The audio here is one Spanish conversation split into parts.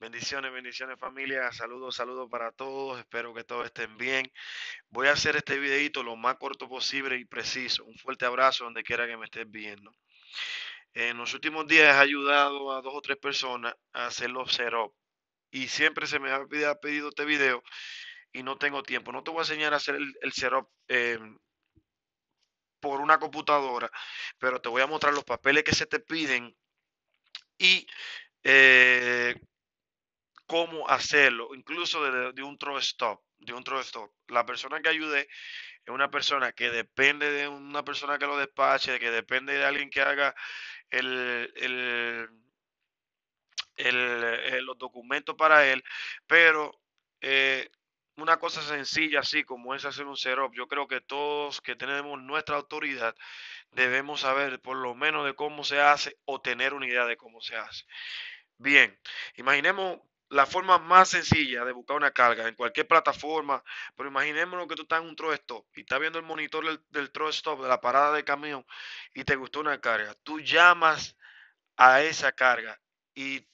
Bendiciones, bendiciones familia. Saludos, saludos para todos. Espero que todos estén bien. Voy a hacer este videito lo más corto posible y preciso. Un fuerte abrazo donde quiera que me estés viendo. En los últimos días he ayudado a dos o tres personas a hacer los setup. Y siempre se me ha pedido este video y no tengo tiempo. No te voy a enseñar a hacer el, el setup em, por una computadora, pero te voy a mostrar los papeles que se te piden y eh, hacerlo, incluso de, un throw stop, de un throw stop. La persona que ayude es una persona que depende de una persona que lo despache, que depende de alguien que haga el, el, los documentos para él, pero eh, una cosa sencilla así como es hacer un setup, yo creo que todos que tenemos nuestra autoridad debemos saber por lo menos de cómo se hace o tener una idea de cómo se hace. Bien, imaginemos la forma más sencilla de buscar una carga en cualquier plataforma, pero imaginémonos que tú estás en un throw stop y estás viendo el monitor del, del stop de la parada de camión y te gustó una carga. Tú llamas a esa carga y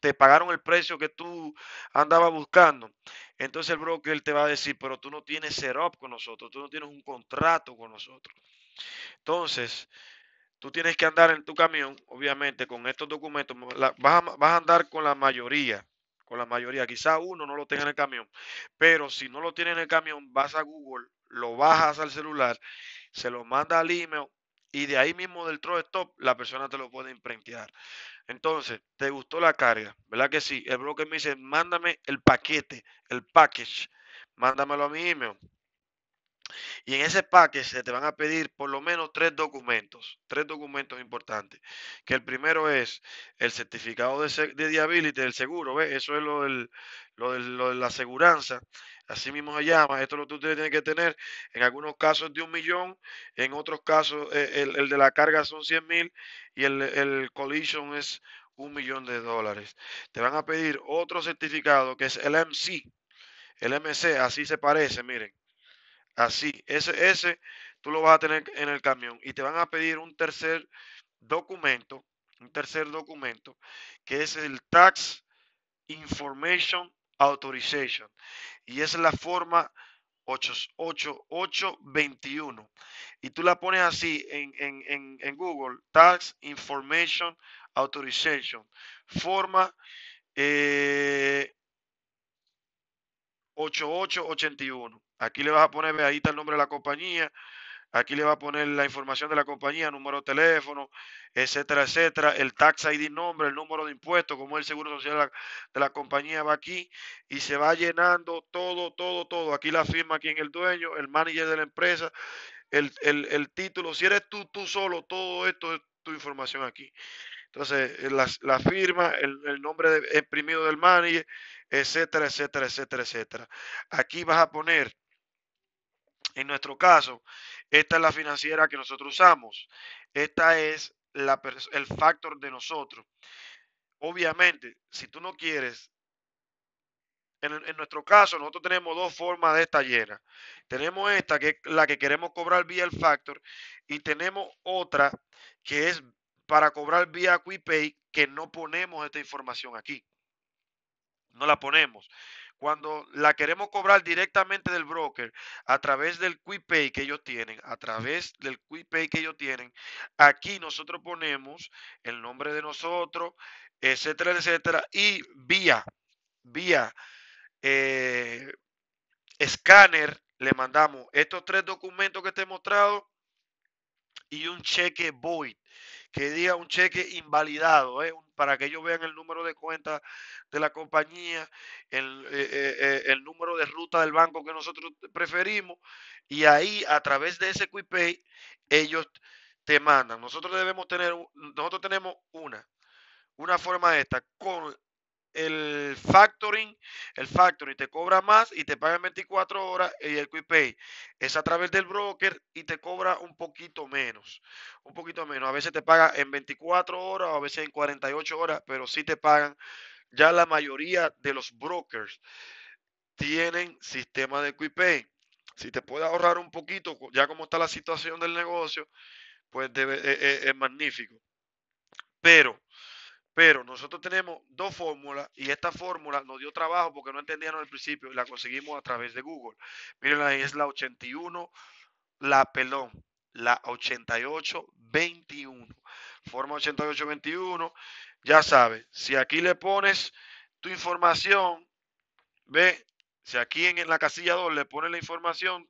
te pagaron el precio que tú andabas buscando. Entonces el broker te va a decir, pero tú no tienes setup con nosotros, tú no tienes un contrato con nosotros. Entonces, tú tienes que andar en tu camión, obviamente, con estos documentos. vas, a, andar con la mayoría, con la mayoría. Quizá uno no lo tenga en el camión, pero si no lo tiene en el camión, vas a Google, lo bajas al celular, se lo manda al email y de ahí mismo del throw stop la persona te lo puede imprentear. Entonces, ¿te gustó la carga? ¿Verdad que sí? El broker me dice, mándame el paquete, el package, mándamelo a mi email. Y en ese paquete se te van a pedir por lo menos tres documentos, tres documentos importantes. Que el primero es el certificado de, de diability del seguro, ¿ves? Eso es lo, del, lo, de la aseguranza. Así mismo se llama. Esto es lo que usted tiene que tener. En algunos casos de un millón, en otros casos eh, el, de la carga son 100 mil y el, el collision es un millón de dólares. Te van a pedir otro certificado que es el MC. El MC, así se parece, miren. Así, ese, ese tú lo vas a tener en el camión y te van a pedir un tercer documento, un tercer documento, que es el Tax Information Authorization. Y es la forma 88821. Y tú la pones así en, en, en, Google, Tax Information Authorization. Forma eh, 8881. Aquí le vas a poner, ahí está el nombre de la compañía. Aquí le va a poner la información de la compañía, número de teléfono, etcétera, etcétera. El tax ID nombre, el número de impuestos, como el seguro social de la, compañía va aquí y se va llenando todo, todo, todo. Aquí la firma, aquí en el dueño, el manager de la empresa, el, el título. Si eres tú, tú solo, todo esto es tu información aquí. Entonces, eh, la, firma, el, nombre imprimido del manager, etcétera, etcétera, etcétera, etcétera. Aquí vas a poner, en nuestro caso, esta es la financiera que nosotros usamos. Esta es el factor de nosotros. Obviamente, si tú no quieres, en, en, nuestro caso, nosotros tenemos dos formas de esta llena. Tenemos esta, que es la que queremos cobrar vía el factor, y tenemos otra que es para cobrar vía QuiPay que no ponemos esta información aquí. No la ponemos. Cuando la queremos cobrar directamente del broker a través del QuiPay que ellos tienen, a través del QuiPay que ellos tienen, aquí nosotros ponemos el nombre de nosotros, etcétera, etcétera, y vía, vía eh, escáner le mandamos estos tres documentos que te he mostrado y un cheque void que diga un cheque invalidado, ¿eh? para que ellos vean el número de cuenta de la compañía, el, eh, eh, el, número de ruta del banco que nosotros preferimos, y ahí a través de ese QuiPay ellos te mandan. Nosotros debemos tener, nosotros tenemos una, una forma esta, con el factoring, el factoring te cobra más y te paga en 24 horas y el QuiPay es a través del broker y te cobra un poquito menos, un poquito menos. A veces te paga en 24 horas o a veces en 48 horas, pero sí te pagan. Ya la mayoría de los brokers tienen sistema de QuiPay. Si te puede ahorrar un poquito, ya como está la situación del negocio, pues es, e, es magnífico. Pero Pero nosotros tenemos dos fórmulas y esta fórmula nos dio trabajo porque no entendíamos al principio y la conseguimos a través de Google. Miren ahí es la 81, la pelón, la 8821. Forma 8821. Ya sabes, si aquí le pones tu información, ve, si aquí en, la casilla 2 le pones la información,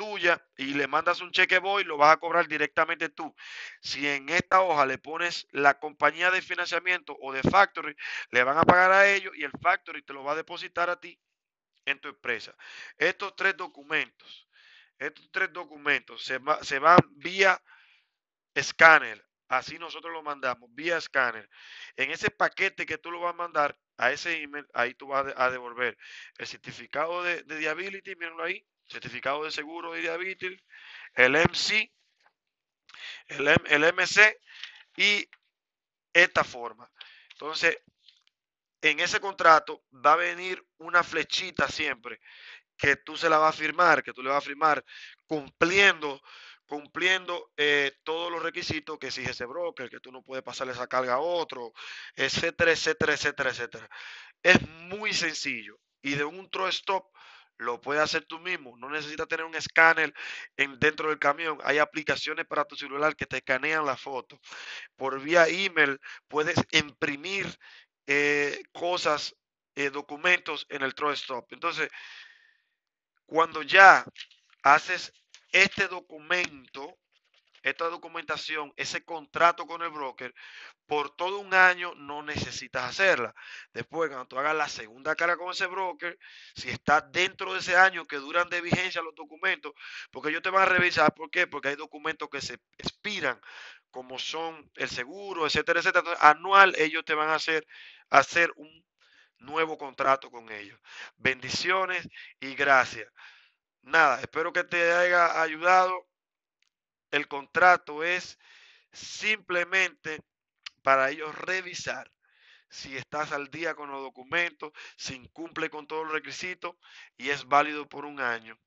tuya y le mandas un cheque voy, lo vas a cobrar directamente tú. Si en esta hoja le pones la compañía de financiamiento o de factory, le van a pagar a ellos y el factory te lo va a depositar a ti en tu empresa. Estos tres documentos, estos tres documentos se, se van vía escáner. Así nosotros lo mandamos vía escáner. En ese paquete que tú lo vas a mandar a ese email, ahí tú vas a devolver el certificado de, de Diability, mírenlo ahí, certificado de seguro de diabetes, el MC, el, MC y esta forma. Entonces, en ese contrato va a venir una flechita siempre que tú se la vas a firmar, que tú le vas a firmar cumpliendo cumpliendo eh, todos los requisitos que exige ese broker, que tú no puedes pasarle esa carga a otro, etcétera, etcétera, etcétera, etcétera. Es muy sencillo y de un true stop lo puedes hacer tú mismo. No necesitas tener un escáner en, dentro del camión. Hay aplicaciones para tu celular que te escanean la foto. Por vía email puedes imprimir eh, cosas, eh, documentos en el Trust Stop. Entonces, cuando ya haces este documento, esta documentación, ese contrato con el broker, por todo un año no necesitas hacerla. Después, cuando tú hagas la segunda cara con ese broker, si está dentro de ese año que duran de vigencia los documentos, porque ellos te van a revisar, ¿por qué? Porque hay documentos que se expiran, como son el seguro, etcétera, etcétera. anual, ellos te van a hacer, hacer un nuevo contrato con ellos. Bendiciones y gracias. Nada, espero que te haya ayudado el contrato es simplemente para ellos revisar si estás al día con los documentos, si incumple con todos los requisitos y es válido por un año.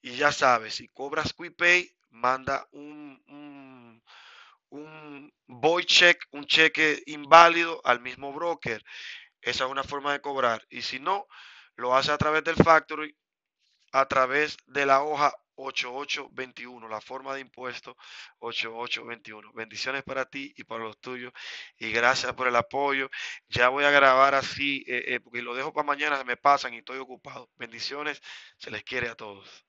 Y ya sabes, si cobras QuickPay, manda un, un, un void check, un cheque inválido al mismo broker. Esa es una forma de cobrar. Y si no, lo hace a través del factory, a través de la hoja 8821, la forma de impuesto 8821. Bendiciones para ti y para los tuyos y gracias por el apoyo. Ya voy a grabar así, eh, eh, porque lo dejo para mañana, se me pasan y estoy ocupado. Bendiciones, se les quiere a todos.